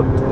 Good.